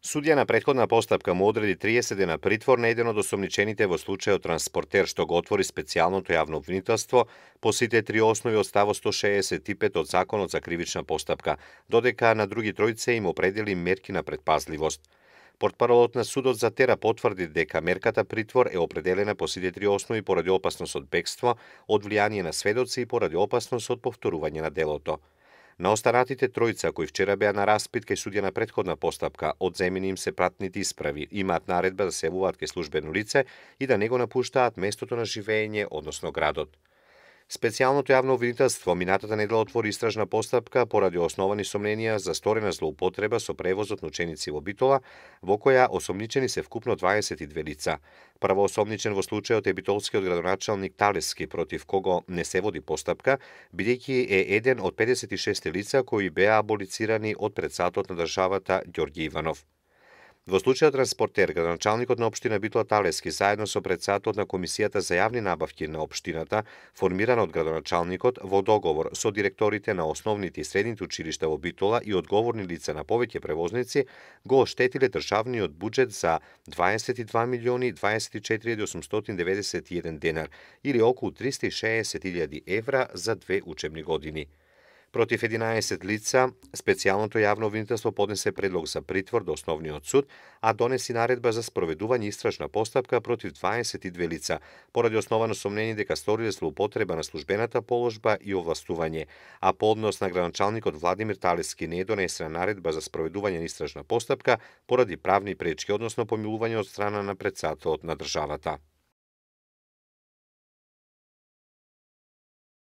Судија на предходна постапка му одреди 30 дена притвор на еден од осомничените во случајот транспортер што го отвори специјалното јавно обвинителство по сите три основи од ставо 165 од Законот за кривична постапка, додека на други тројце им определи мерки на предпазливост. Портпаролот на судот за Тера потврди дека мерката притвор е определена по сите три основи поради опасност од бегство, од влијание на сведоци и поради опасност од повторување на делото. На останатите тројца кои вчера беа на распит кај судија на предходна постапка, одземени им се пратните исправи, имаат наредба да се јавуваат кај службено лице и да не го напуштаат местото на живење, односно градот. Специјалното јавно обвинителство минатата недела отвори истражна постапка поради основани сомненија за сторена злоупотреба со превозот на ученици во Битола, во која осомничени се вкупно 22 лица. Првоосомничен во случајот е битолскиот градоначалник Талески, против кого не се води постапка, бидејќи е еден од 56 лица кои беа аболицирани од предсатот на државата Ѓорги Иванов. Во случајот транспортер, градоначалникот на општина Битола Талески заедно со председателот на комисијата за јавни набавки на општината, формирана од градоначалникот во договор со директорите на основните и средните училишта во Битола и одговорни лица на повеќе превозници, го оштетиле државниот буџет за 22 милиони 24.891 денар или околу 360.000 евра за две учебни години. Против 11 лица, специјалното јавно обвинителство поднесе предлог за притвор до основниот суд, а донеси наредба за спроведување истражна постапка против 22 лица, поради основано сомнение дека сториле да злоупотреба на службената положба и овластување, а по однос на граначалникот Владимир Талески не е донесена наредба за спроведување на истражна постапка поради правни пречки, односно помилување од страна на председателот на државата.